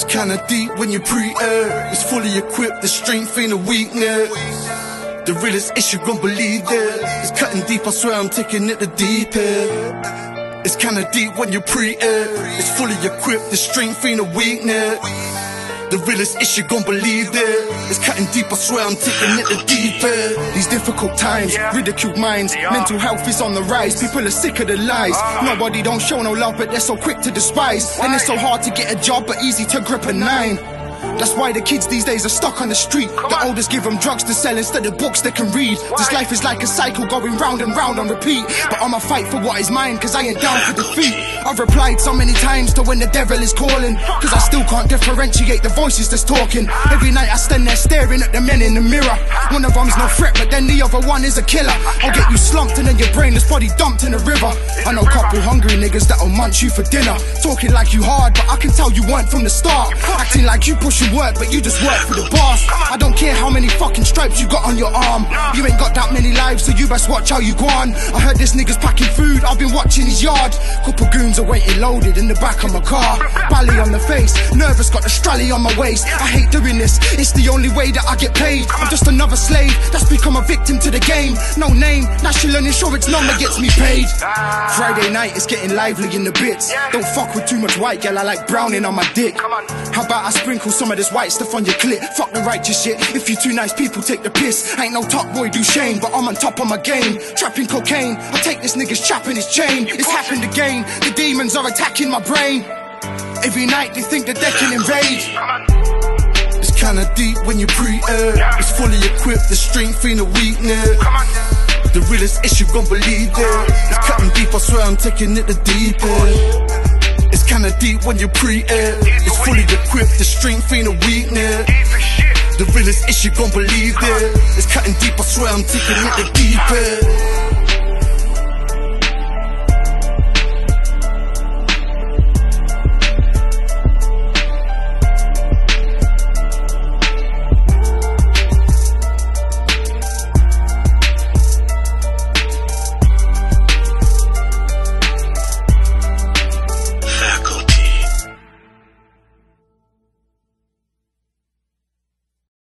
It's kinda deep when you pre-air. It's fully equipped, the strength ain't a weakness. The realest issue, gon' believe that. It's cutting deep, I swear I'm taking it the deep end. It's kinda deep when you pre-air. It's fully equipped, the strength ain't a weakness. The realest issue, gon' believe that. It's cutting deep, I swear I'm taking it the deep end. These difficult times, ridiculed minds, mental health is on the rise. People are sick of the lies. Nobody don't show no love, but they're so quick to despise. And it's so hard to get a job, but easy to grip a nine. That's why the kids these days are stuck on the street. The oldest give them drugs to sell instead of books they can read. This life is like a cycle going round and round on repeat. But I'ma fight for what is mine, cause I ain't down for defeat. I've replied so many times to when the devil is calling. Cause I still can't differentiate the voices that's talking. Every night I stand there staring at the men in the mirror. One of them's no threat, but then the other one is a killer. I'll get you slumped and then your brainless body dumped in the river. I know a couple hungry niggas that'll munch you for dinner. Talking like you hard, but I can tell you weren't from the start. Acting like you pushing work, but you just work for the boss. I don't care how many fucking stripes you got on your arm. You ain't got that many lives, so you best watch how you go on. I heard this nigga's packing food, I've been watching his yard. Couple goons are waiting loaded in the back of my car. Bally on the face, nervous, got the strally on my waist. I hate doing this, it's the only way that I get paid. I'm just another slave that's become a victim to the game. No name, national insurance number gets me paid. Friday night, it's getting lively in the bits. Don't fuck with too much white, girl, I like browning on my dick. How about I sprinkle some of this white stuff on your clip. Fuck the righteous shit. If you two nice people take the piss, ain't no top boy do shame, but I'm on top of my game. Trapping cocaine, I take this nigga's chapping his chain. It's happened again, the demons are attacking my brain. Every night they think that they can invade. It's kinda deep when you pre-air. It's fully equipped, the strength ain't a weakness. The realest issue, gon' believe that. It's cutting deep, I swear I'm taking it the deep end. It's kinda deep when you pre-air. It's fully strength ain't a weakness. The realest issue, gon' believe it. It's cutting deep, I swear I'm taking it the deep end.